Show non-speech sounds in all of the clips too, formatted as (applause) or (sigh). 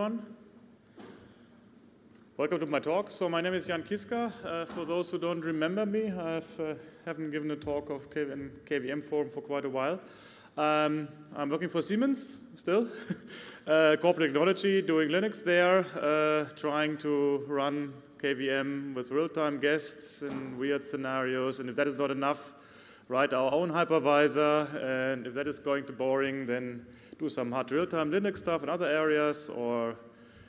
everyone. Welcome to my talk. So my name is Jan Kiszka. Uh, for those who don't remember me, I uh, haven't given a talk of KVM, KVM Forum for quite a while. Um, I'm working for Siemens still, (laughs) uh, corporate technology, doing Linux there, uh, trying to run KVM with real-time guests in weird scenarios. And if that is not enough, write our own hypervisor. And if that is going too boring, then do some hard real-time Linux stuff in other areas or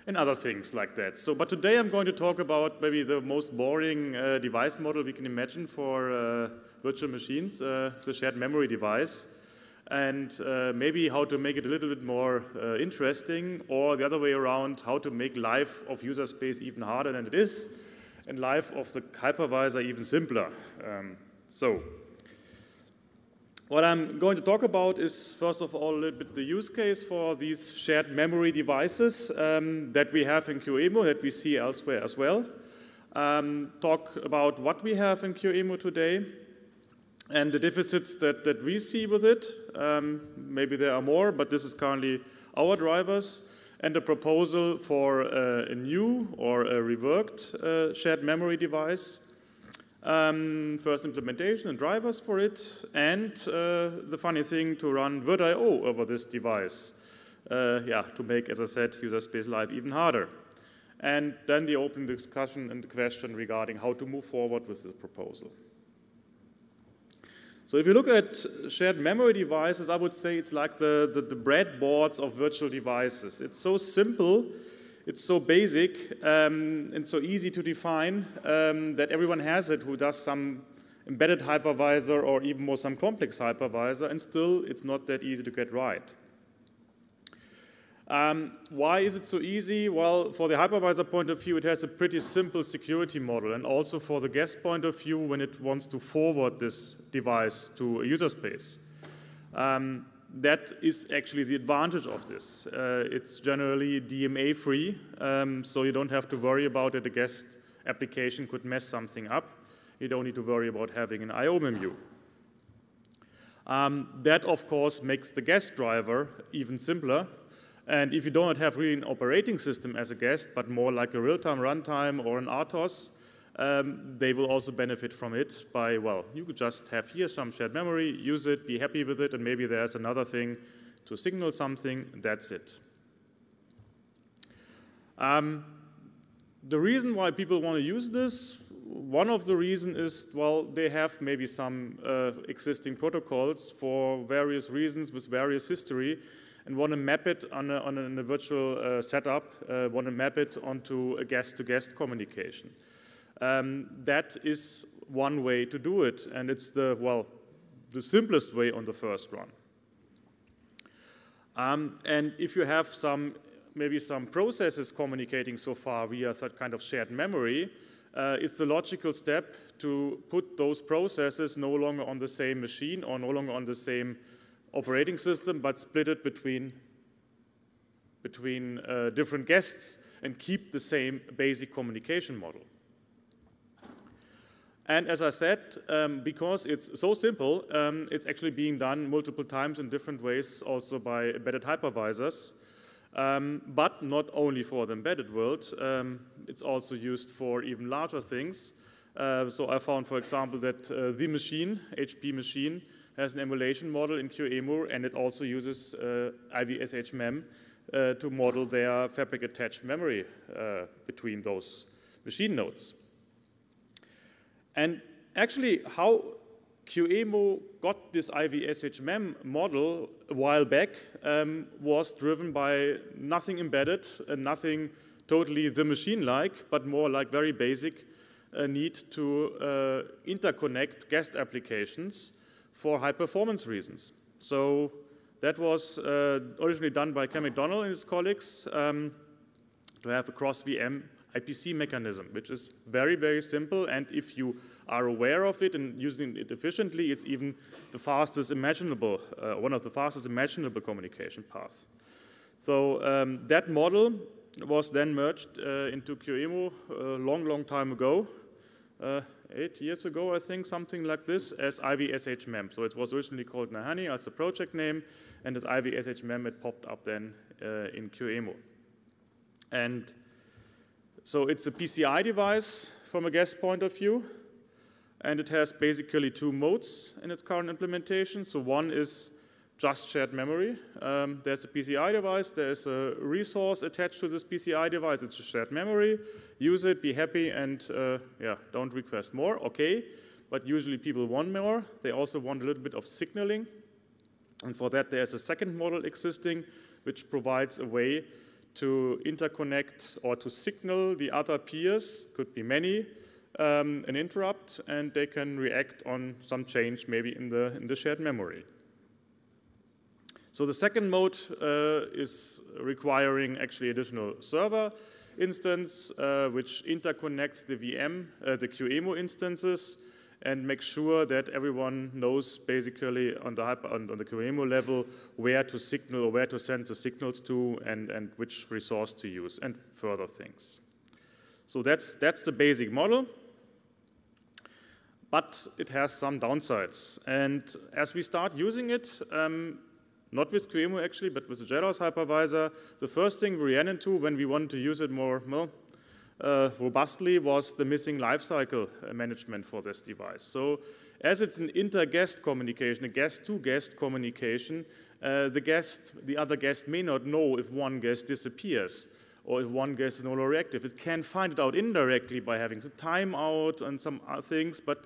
in other things like that. So, but today I'm going to talk about maybe the most boring uh, device model we can imagine for uh, virtual machines, uh, the shared memory device, and uh, maybe how to make it a little bit more uh, interesting, or the other way around, how to make life of user space even harder than it is, and life of the hypervisor even simpler. Um, so, what I'm going to talk about is, first of all, a little bit the use case for these shared memory devices um, that we have in QEMU, that we see elsewhere as well. Um, talk about what we have in QEMU today and the deficits that, that we see with it. Um, maybe there are more, but this is currently our drivers. And a proposal for uh, a new or a reworked uh, shared memory device um, first implementation and drivers for it, and uh, the funny thing to run VirtIO over this device. Uh, yeah, to make, as I said, user space live even harder. And then the open discussion and question regarding how to move forward with this proposal. So if you look at shared memory devices, I would say it's like the, the, the breadboards of virtual devices. It's so simple it's so basic um, and so easy to define um, that everyone has it who does some embedded hypervisor or even more some complex hypervisor, and still it's not that easy to get right. Um, why is it so easy? Well, for the hypervisor point of view, it has a pretty simple security model, and also for the guest point of view, when it wants to forward this device to a user space. Um, that is actually the advantage of this. Uh, it's generally DMA free, um, so you don't have to worry about it. A guest application could mess something up. You don't need to worry about having an IOMMU. Um, that, of course, makes the guest driver even simpler. And if you don't have really an operating system as a guest, but more like a real-time runtime or an RTOS, um, they will also benefit from it by, well, you could just have here some shared memory, use it, be happy with it, and maybe there's another thing to signal something, that's it. Um, the reason why people want to use this, one of the reasons is, well, they have maybe some uh, existing protocols for various reasons with various history and want to map it on a, on a, virtual uh, setup, uh, want to map it onto a guest-to-guest -guest communication. Um, that is one way to do it, and it's the, well, the simplest way on the first run. Um, and if you have some, maybe some processes communicating so far via such kind of shared memory, uh, it's the logical step to put those processes no longer on the same machine or no longer on the same operating system, but split it between, between uh, different guests and keep the same basic communication model. And as I said, um, because it's so simple, um, it's actually being done multiple times in different ways also by embedded hypervisors. Um, but not only for the embedded world, um, it's also used for even larger things. Uh, so I found, for example, that uh, the machine, HP machine, has an emulation model in QEMU, and it also uses uh, IVSHMEM uh, to model their fabric attached memory uh, between those machine nodes. And actually, how QEMU got this IVSHMEM model a while back um, was driven by nothing embedded and nothing totally the machine-like, but more like very basic uh, need to uh, interconnect guest applications for high performance reasons. So that was uh, originally done by Cam Macdonell and his colleagues um, to have a cross VM IPC mechanism, which is very, very simple. And if you are aware of it and using it efficiently, it's even the fastest imaginable, uh, one of the fastest imaginable communication paths. So um, that model was then merged uh, into QEMU a long, long time ago, uh, eight years ago, I think, something like this, as IVSHMEM. So it was originally called Nahanni as a project name, and as IVSHMEM, it popped up then uh, in QEMU. And so it's a PCI device from a guest point of view, and it has basically two modes in its current implementation. So one is just shared memory. Um, there's a PCI device, there's a resource attached to this PCI device, it's a shared memory. Use it, be happy, and uh, yeah, don't request more, okay. But usually people want more. They also want a little bit of signaling. And for that, there's a second model existing, which provides a way to interconnect or to signal the other peers, could be many, um, an interrupt, and they can react on some change maybe in the, in the shared memory. So the second mode uh, is requiring actually additional server instance, uh, which interconnects the VM, uh, the QEMU instances, and make sure that everyone knows basically on the, on, on the QEMU level where to signal or where to send the signals to and, and which resource to use and further things. So that's, that's the basic model but it has some downsides. And as we start using it, um, not with QEMU actually, but with the Jailhouse hypervisor, the first thing we ran into when we wanted to use it more well, robustly was the missing lifecycle uh, management for this device. So as it's an inter-guest communication, a guest-to-guest communication, uh, the guest, the other guest may not know if one guest disappears or if one guest is no longer active. It can find it out indirectly by having the timeout and some other things, but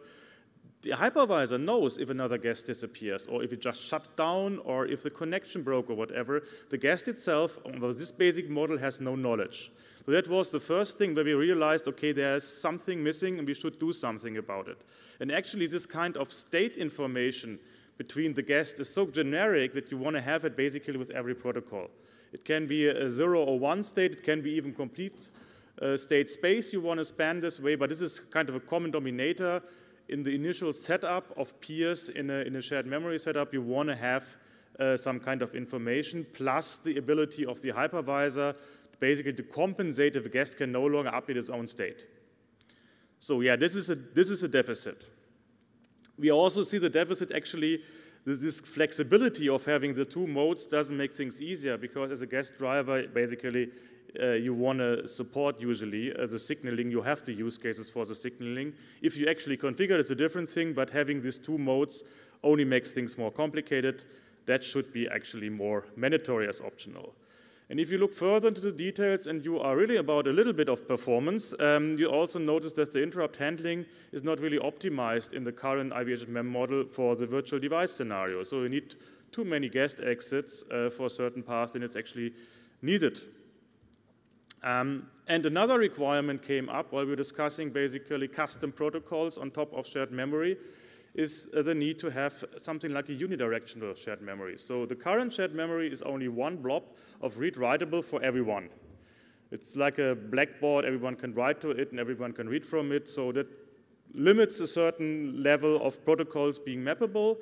the hypervisor knows if another guest disappears or if it just shut down or if the connection broke or whatever. The guest itself, well, this basic model has no knowledge. So that was the first thing where we realized, okay, there's something missing and we should do something about it. And actually this kind of state information between the guests is so generic that you want to have it basically with every protocol. It can be a zero or one state, it can be even complete uh, state space you want to span this way, but this is kind of a common dominator in the initial setup of peers in a, in a shared memory setup, you want to have uh, some kind of information plus the ability of the hypervisor basically to compensate if a guest can no longer update its own state. So yeah, this is a, this is a deficit. We also see the deficit actually, this, this flexibility of having the two modes doesn't make things easier because as a guest driver, basically uh, you want to support usually uh, the signaling, you have the use cases for the signaling. If you actually configure it, it's a different thing, but having these two modes only makes things more complicated. That should be actually more mandatory as optional. And if you look further into the details and you are really about a little bit of performance, um, you also notice that the interrupt handling is not really optimized in the current IVSHMEM model for the virtual device scenario. So you need too many guest exits uh, for certain paths and it's actually needed. Um, and another requirement came up while we were discussing basically custom protocols on top of shared memory is uh, the need to have something like a unidirectional shared memory. So the current shared memory is only one blob of read-writable for everyone. It's like a blackboard, everyone can write to it and everyone can read from it, so that limits a certain level of protocols being mappable.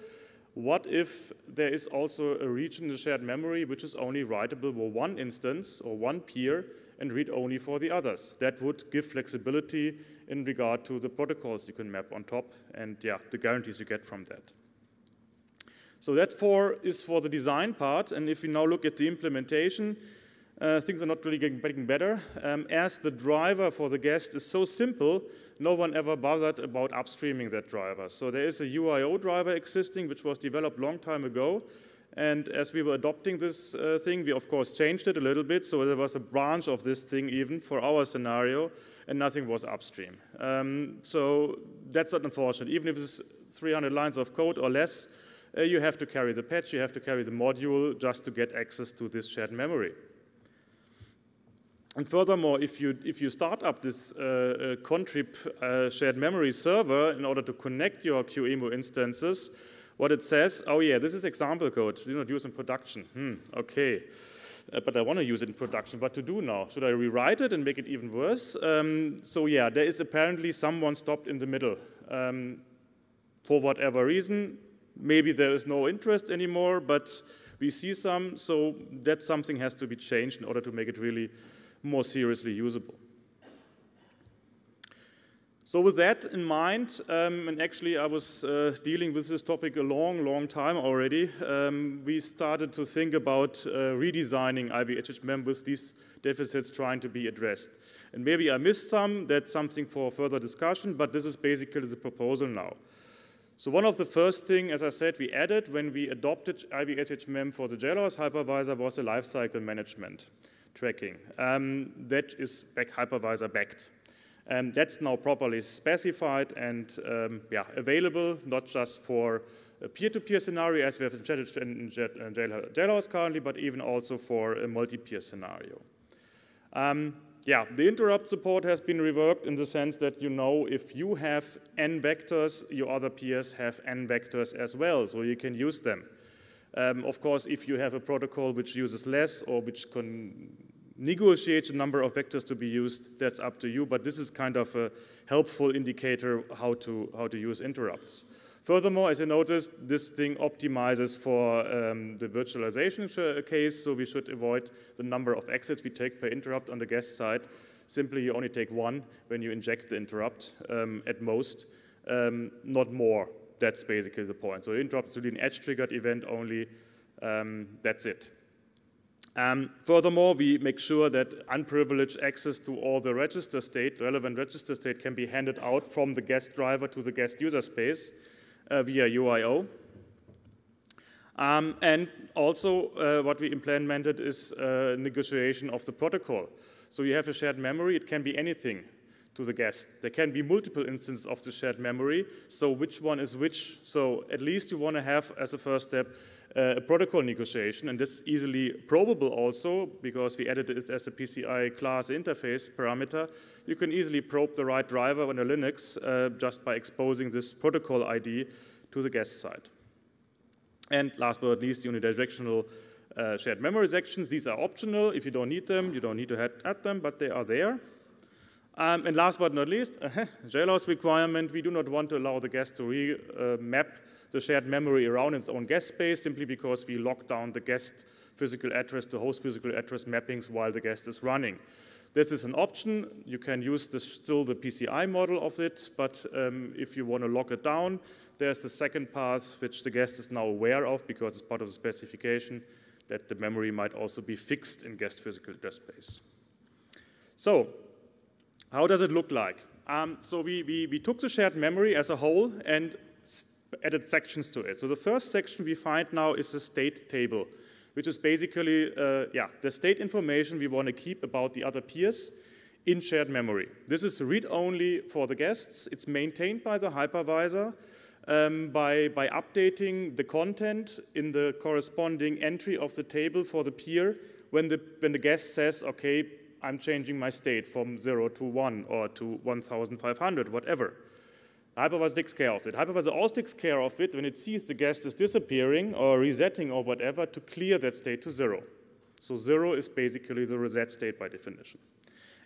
What if there is also a region in the shared memory which is only writable for one instance or one peer, and read only for the others. That would give flexibility in regard to the protocols you can map on top and yeah, the guarantees you get from that. So that for is for the design part, and if we now look at the implementation, uh, things are not really getting, better. Um, as the driver for the guest is so simple, no one ever bothered about upstreaming that driver. So there is a UIO driver existing, which was developed long time ago, and as we were adopting this uh, thing, we of course changed it a little bit. So there was a branch of this thing even for our scenario, and nothing was upstream. Um, so that's unfortunate. Even if it's 300 lines of code or less, uh, you have to carry the patch, you have to carry the module just to get access to this shared memory. And furthermore, if you, if you start up this uh, uh contrib uh, shared memory server in order to connect your QEMU instances, what it says, oh yeah, this is example code, do not use in production. Hmm, okay. Uh, but I want to use it in production. What to do now? Should I rewrite it and make it even worse? Um, so yeah, there is apparently someone stopped in the middle. Um, for whatever reason, maybe there is no interest anymore, but we see some, so that something has to be changed in order to make it really more seriously usable. So with that in mind, um, and actually I was uh, dealing with this topic a long, long time already, um, we started to think about uh, redesigning IVSHMEM with these deficits trying to be addressed. And maybe I missed some, that's something for further discussion, but this is basically the proposal now. So one of the first things, as I said, we added when we adopted IVSHMEM for the jailhouse hypervisor was the lifecycle management tracking. Um, that is back hypervisor backed. Um, that's now properly specified and um, yeah, available, not just for a peer-to-peer -peer scenario as we have in jailhouse currently, but even also for a multi-peer scenario. Um, yeah, the interrupt support has been reworked in the sense that you know if you have n vectors, your other peers have n vectors as well, so you can use them. Um, of course, if you have a protocol which uses less or which can negotiate the number of vectors to be used, that's up to you, but this is kind of a helpful indicator how to, how to use interrupts. Furthermore, as you noticed, this thing optimizes for um, the virtualization case, so we should avoid the number of exits we take per interrupt on the guest side. Simply, you only take one when you inject the interrupt um, at most, um, not more. That's basically the point. So interrupt is really an edge-triggered event only. Um, that's it. Um, furthermore, we make sure that unprivileged access to all the register state, relevant register state, can be handed out from the guest driver to the guest user space uh, via UIO. Um, and also uh, what we implemented is uh, negotiation of the protocol. So you have a shared memory, it can be anything to the guest. There can be multiple instances of the shared memory, so which one is which? So at least you want to have, as a first step, a protocol negotiation, and this is easily probable also, because we added it as a PCI class interface parameter. You can easily probe the right driver on a Linux uh, just by exposing this protocol ID to the guest side. And last but not least, unidirectional uh, shared memory sections. These are optional. If you don't need them, you don't need to add them, but they are there. Um, and last but not least, (laughs) uh jailhouse requirement. We do not want to allow the guest to remap uh, the shared memory around its own guest space simply because we lock down the guest physical address to host physical address mappings while the guest is running. This is an option. You can use still the PCI model of it, but um, if you want to lock it down, there's the second path, which the guest is now aware of because it's part of the specification, that the memory might also be fixed in guest physical address space. So, how does it look like? Um, so we, we, we took the shared memory as a whole and added sections to it. So the first section we find now is the state table, which is basically uh, yeah, the state information we want to keep about the other peers in shared memory. This is read-only for the guests. It's maintained by the hypervisor um, by, by updating the content in the corresponding entry of the table for the peer when the, when the guest says, okay, I'm changing my state from 0 to 1 or to 1,500, whatever. Hypervisor takes care of it. Hypervisor also takes care of it when it sees the guest is disappearing or resetting or whatever to clear that state to zero. So zero is basically the reset state by definition.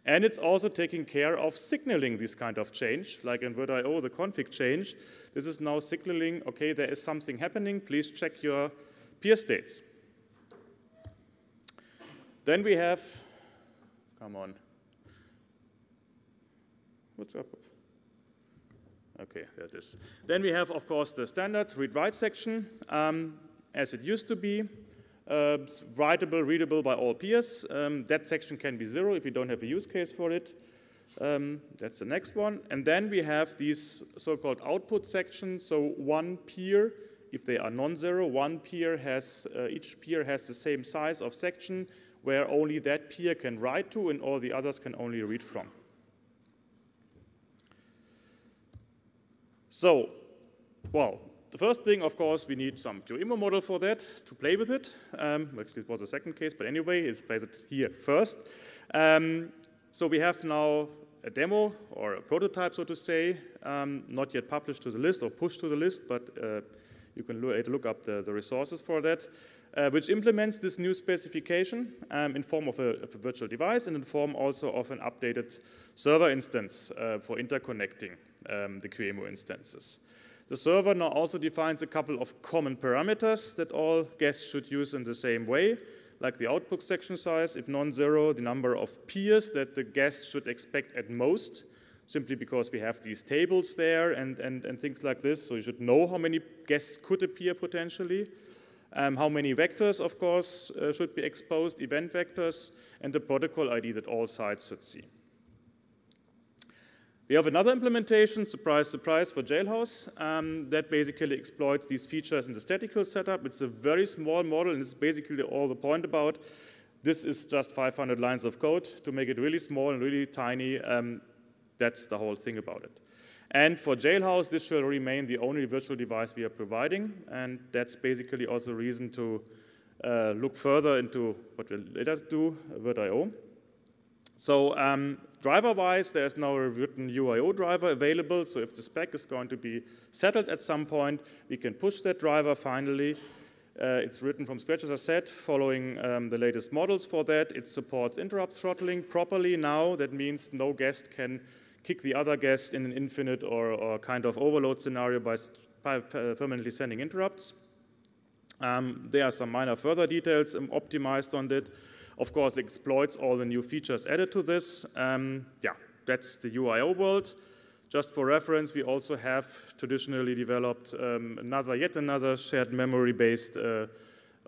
And it's also taking care of signaling this kind of change, like in VirtIO, the config change. This is now signaling, okay, there is something happening, please check your peer states. Then we have, come on, what's up? Okay, there it is. Then we have, of course, the standard read-write section, um, as it used to be. Uh, writable, readable by all peers. Um, that section can be zero if you don't have a use case for it. Um, that's the next one. And then we have these so-called output sections. So one peer, if they are non-zero, one peer has, uh, each peer has the same size of section where only that peer can write to and all the others can only read from. So, well, the first thing, of course, we need some QEMU model for that to play with it. Um, actually, it was the second case, but anyway, it plays it here first. Um, so we have now a demo or a prototype, so to say, um, not yet published to the list or pushed to the list, but uh, you can look up the, the resources for that, uh, which implements this new specification um, in form of a, of a, virtual device and in the form also of an updated server instance uh, for interconnecting um, the QEMU instances. The server now also defines a couple of common parameters that all guests should use in the same way, like the output section size, if non-zero, the number of peers that the guests should expect at most simply because we have these tables there and, and, and things like this. So you should know how many guests could appear potentially. Um, how many vectors, of course, uh, should be exposed, event vectors, and the protocol ID that all sides should see. We have another implementation, surprise, surprise, for Jailhouse um, that basically exploits these features in the statical setup. It's a very small model, and it's basically all the point about. This is just 500 lines of code to make it really small and really tiny. Um, that's the whole thing about it. And for Jailhouse, this shall remain the only virtual device we are providing, and that's basically also a reason to uh, look further into what we'll later do, VirtIO. So um, driver-wise, there's now a written UIO driver available. So if the spec is going to be settled at some point, we can push that driver finally. Uh, it's written from scratch, as I said, following um, the latest models for that. It supports interrupt throttling properly now. That means no guest can kick the other guest in an infinite or, or kind of overload scenario by, by permanently sending interrupts. Um, there are some minor further details um, optimized on that of course, exploits all the new features added to this. Um, yeah, that's the UIO world. Just for reference, we also have traditionally developed um, another, yet another shared memory-based uh,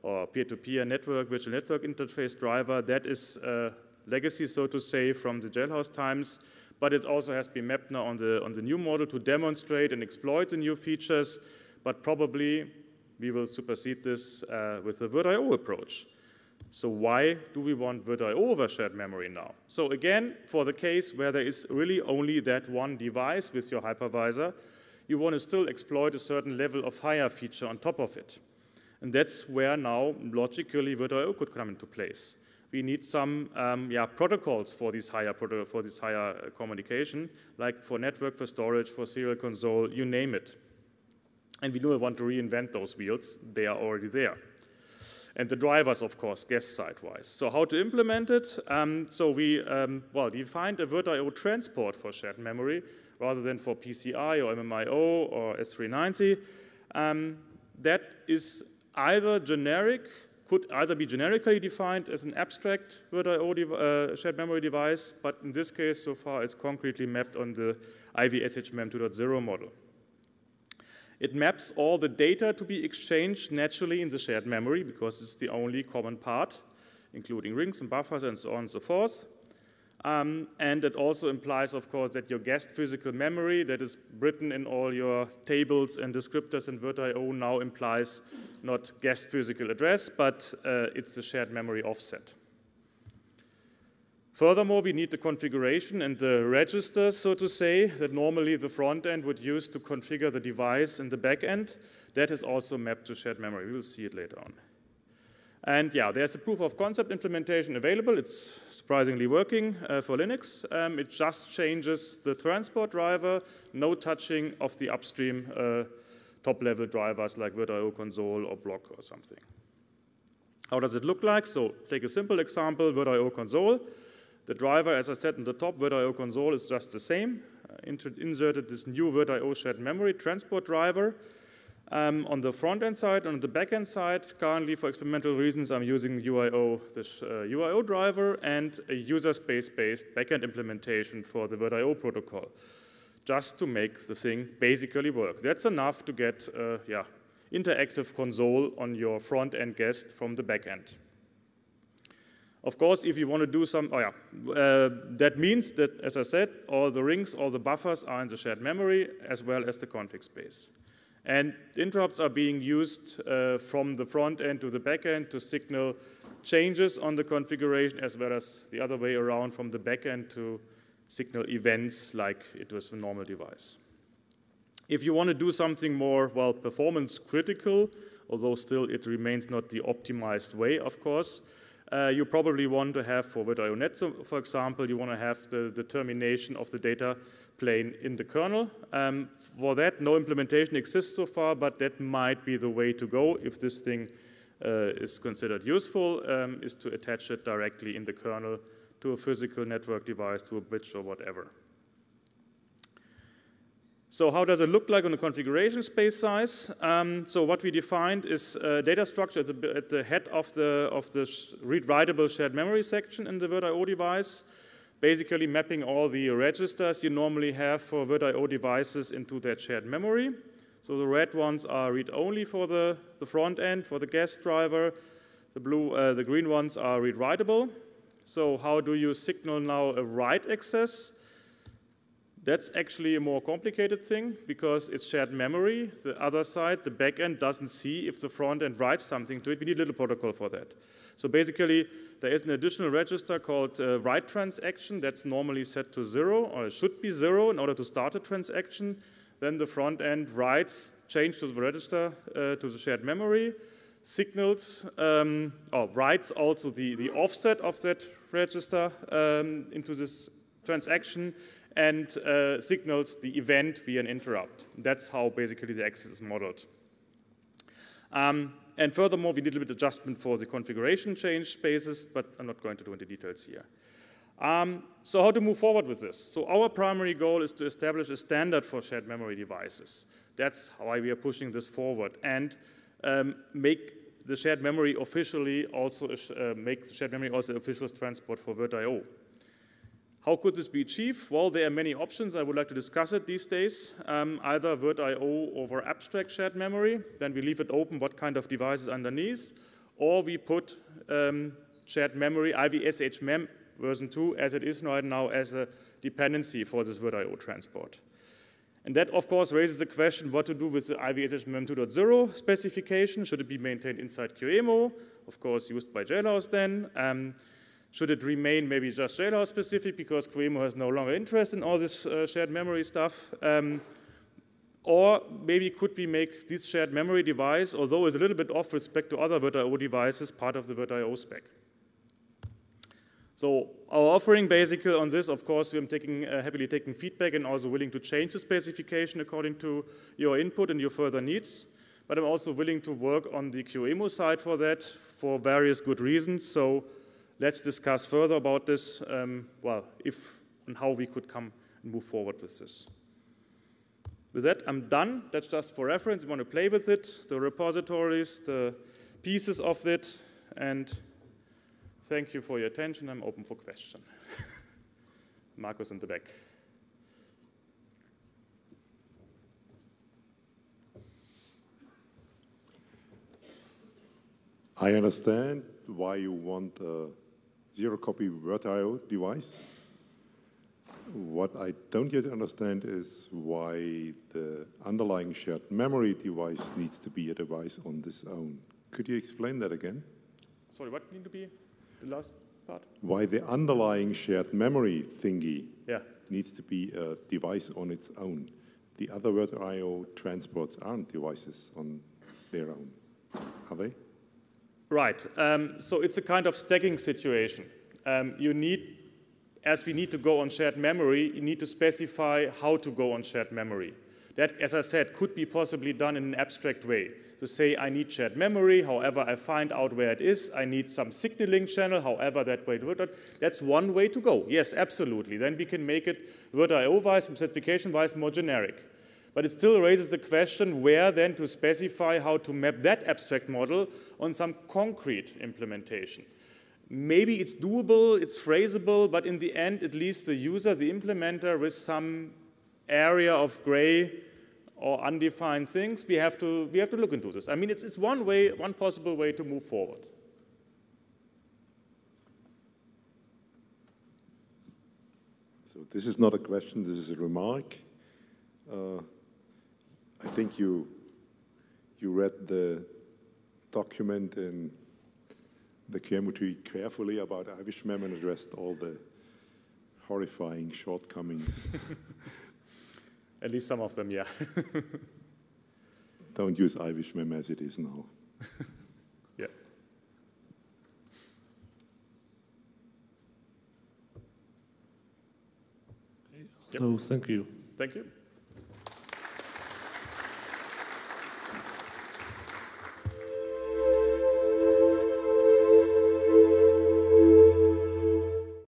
or peer-to-peer -peer network, virtual network interface driver. That is uh, legacy, so to say, from the jailhouse times, but it also has been mapped now on the, on the new model to demonstrate and exploit the new features, but probably we will supersede this uh, with the VirtIO approach. So why do we want VirtIO over shared memory now? So again, for the case where there is really only that one device with your hypervisor, you want to still exploit a certain level of higher feature on top of it. And that's where now, logically, VirtIO could come into place. We need some um, yeah, protocols for this higher, for this higher uh, communication, like for network, for storage, for serial console, you name it. And we don't want to reinvent those wheels. They are already there and the drivers, of course, guest side-wise. So how to implement it? Um, so we, um, well, defined a VirtIO transport for shared memory rather than for PCI or MMIO or S390. Um, that is either generic, could either be generically defined as an abstract VirtIO uh, shared memory device, but in this case, so far, it's concretely mapped on the IVSHMEM 2.0 model. It maps all the data to be exchanged naturally in the shared memory because it's the only common part, including rings and buffers and so on and so forth. Um, and it also implies, of course, that your guest physical memory that is written in all your tables and descriptors in VirtIO now implies not guest physical address, but uh, it's the shared memory offset. Furthermore, we need the configuration and the registers, so to say, that normally the front end would use to configure the device in the back end. That is also mapped to shared memory. We will see it later on. And yeah, there's a proof of concept implementation available. It's surprisingly working uh, for Linux. Um, it just changes the transport driver, no touching of the upstream uh, top-level drivers like VirtIO console or block or something. How does it look like? So take a simple example, VirtIO console. The driver, as I said in the top, VirtIO console is just the same. Uh, inserted this new VirtIO shared memory transport driver. Um, on the front-end side and on the back-end side, currently for experimental reasons, I'm using UIO, this uh, UIO driver and a user space-based back-end implementation for the VirtIO protocol, just to make the thing basically work. That's enough to get, uh, yeah, interactive console on your front-end guest from the back-end. Of course, if you want to do some, oh yeah, uh, that means that, as I said, all the rings, all the buffers are in the shared memory as well as the config space. And interrupts are being used uh, from the front end to the back end to signal changes on the configuration as well as the other way around from the back end to signal events like it was a normal device. If you want to do something more, well, performance critical, although still it remains not the optimized way, of course, uh, you probably want to have for VirtIOnet, so for example, you want to have the, the termination of the data plane in the kernel. Um, for that, no implementation exists so far, but that might be the way to go if this thing uh, is considered useful, um, is to attach it directly in the kernel to a physical network device, to a bridge or whatever. So how does it look like on the configuration space size? Um, so what we defined is data structure at the, at the, head of the, of the read-writable shared memory section in the VirtIO device. basically mapping all the registers you normally have for VirtIO devices into that shared memory. So the red ones are read-only for the, the front end, for the guest driver. The, blue, uh, the green ones are read-writable. So how do you signal now a write access? That's actually a more complicated thing because it's shared memory. The other side, the backend, doesn't see if the front end writes something to it. We need a little protocol for that. So basically, there is an additional register called uh, write transaction that's normally set to zero, or should be zero in order to start a transaction. Then the front end writes change to the register uh, to the shared memory, signals um, or writes also the, the offset of that register um, into this transaction and uh, signals the event via an interrupt. That's how basically the access is modeled. Um, and furthermore, we did a little bit of adjustment for the configuration change spaces, but I'm not going to go into details here. Um, so how to move forward with this? So our primary goal is to establish a standard for shared memory devices. That's why we are pushing this forward and um, make the shared memory officially also uh, make shared memory also official transport for VirtIO. How could this be achieved? Well, there are many options. I would like to discuss it these days. Um, either VirtIO over abstract shared memory, then we leave it open what kind of devices underneath, or we put um, shared memory, IVSHMEM version 2, as it is right now, as a dependency for this VirtIO transport. And that, of course, raises the question what to do with the IVSHMEM 2.0 specification. Should it be maintained inside QEMU? Of course, used by Jailhouse then. Um, should it remain maybe just Jailhouse specific because QEMU has no longer interest in all this uh, shared memory stuff? Um, or maybe could we make this shared memory device, although it's a little bit off respect to other VirtIO devices, part of the VirtIO spec? So our offering basically on this, of course, we're taking, uh, happily taking feedback and also willing to change the specification according to your input and your further needs. But I'm also willing to work on the QEMU side for that for various good reasons. So let's discuss further about this, um, well, if and how we could come and move forward with this. With that, I'm done. That's just for reference. You want to play with it, the repositories, the pieces of it, and thank you for your attention. I'm open for question. (laughs) Markus in the back. I understand why you want a zero copy VirtIO device. What I don't yet understand is why the underlying shared memory device needs to be a device on its own. Could you explain that again? Sorry, what need to be the last part? Why the underlying shared memory thingy yeah. needs to be a device on its own. The other VirtIO transports aren't devices on their own, are they? Right. Um, so it's a kind of stacking situation. Um, you need, as we need to go on shared memory, you need to specify how to go on shared memory. That, as I said, could be possibly done in an abstract way. To say, I need shared memory, however I find out where it is, I need some signaling channel, however that way. That's one way to go. Yes, absolutely. Then we can make it VirtIO-wise, specification-wise, more generic. But it still raises the question where then to specify how to map that abstract model on some concrete implementation. Maybe it's doable, it's phrasable, but in the end, it leaves the user, the implementer, with some area of gray or undefined things. We have to, we have to look into this. I mean, it's, it's one way, one possible way to move forward. So this is not a question, this is a remark. Uh, think you, you read the document in the QEMU carefully about IVSHMEM and addressed all the horrifying shortcomings. (laughs) At least some of them, yeah. (laughs) Don't use IVSHMEM as it is now. (laughs) yeah. So thank you. Thank you.